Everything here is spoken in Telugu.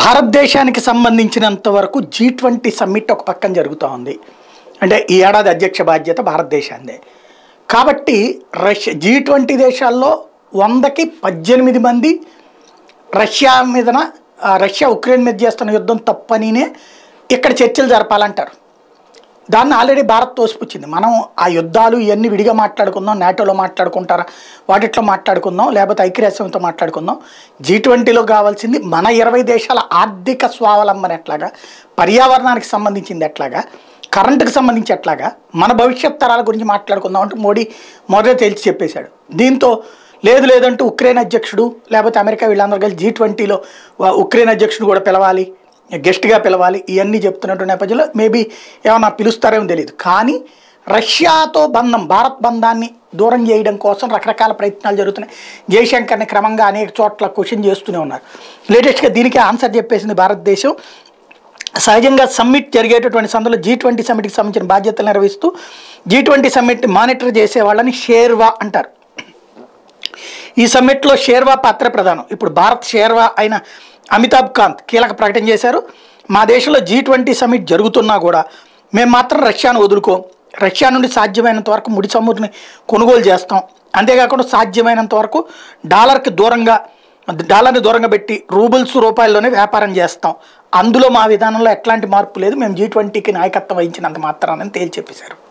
భారతదేశానికి సంబంధించినంత వరకు జీ ట్వంటీ సమ్మిట్ ఒక పక్కన జరుగుతూ ఉంది. అంటే ఈ ఏడాది అధ్యక్ష బాధ్యత భారతదేశాందే కాబట్టి రష్యా జీ ట్వంటీ దేశాల్లో వందకి పద్దెనిమిది మంది రష్యా మీదన రష్యా ఉక్రెయిన్ మీద చేస్తున్న యుద్ధం తప్పనినే ఇక్కడ చర్చలు జరపాలంటారు. దాన్ని ఆల్రెడీ భారత్ తోసిపుచ్చింది. మనం ఆ యుద్ధాలు ఇవన్నీ విడిగా మాట్లాడుకుందాం నాటోలో మాట్లాడుకుంటారా వాటిట్లో మాట్లాడుకుందాం లేకపోతే ఐక్యరాజ్యంతో మాట్లాడుకుందాం. జీ ట్వంటీలో కావాల్సింది మన ఇరవై దేశాల ఆర్థిక స్వావలంబన ఎట్లాగా పర్యావరణానికి సంబంధించింది ఎట్లాగా కరెంటుకు సంబంధించి ఎట్లాగా మన భవిష్యత్ తరాల గురించి మాట్లాడుకుందాం అంటే మోడీ మొదట తేల్చి చెప్పేశాడు. దీంతో లేదు లేదంటూ ఉక్రెయిన్ అధ్యక్షుడు లేకపోతే అమెరికా వీళ్ళందరూ కలిసి జీ ట్వంటీలో ఉక్రెయిన్ అధ్యక్షుడు కూడా పిలవాలి. గెస్ట్గా పిలవాలి ఇవన్నీ చెప్తున్నటువంటి నేపథ్యంలో మేబీ ఏమన్నా పిలుస్తారేమో తెలియదు కానీ రష్యాతో బంధం భారత్ బంధాన్ని దూరం చేయడం కోసం రకరకాల ప్రయత్నాలు జరుగుతున్నాయి. జయశంకర్ని క్రమంగా అనేక చోట్ల క్వశ్చన్ చేస్తూనే ఉన్నారు. లేటెస్ట్గా దీనికి ఆన్సర్ చెప్పేసింది భారతదేశం. సహజంగా సమ్మిట్ జరిగేటటువంటి సందర్భంలో జీ ట్వంటీ సమ్మిట్కి సంబంధించిన బాధ్యతలు నిర్వహిస్తూ జీ ట్వంటీ సమ్మిట్ని మానిటర్ చేసే వాళ్ళని షేర్వా అంటారు. ఈ సమ్మిట్లో షేర్వా పాత్ర ప్రధానం. ఇప్పుడు భారత్ షేర్వా అయిన అమితాబ్ కాంత్ కీలక ప్రకటన చేశారు. మా దేశంలో జీ ట్వంటీ సమ్మిట్ జరుగుతున్నా కూడా మేము మాత్రం రష్యాను వదులుకోం. రష్యా నుండి సాధ్యమైనంత వరకు ముడి చమురుని కొనుగోలు చేస్తాం. అంతేకాకుండా సాధ్యమైనంత వరకు డాలర్కి దూరంగా డాలర్ని దూరంగా పెట్టి రూబుల్స్ రూపాయల్లోనే వ్యాపారం చేస్తాం. అందులో మా విధానంలో ఎట్లాంటి మార్పు లేదు. మేము జీ ట్వంటీకి నాయకత్వం వహించినంత మాత్రానని తేల్చి చెప్పేశారు.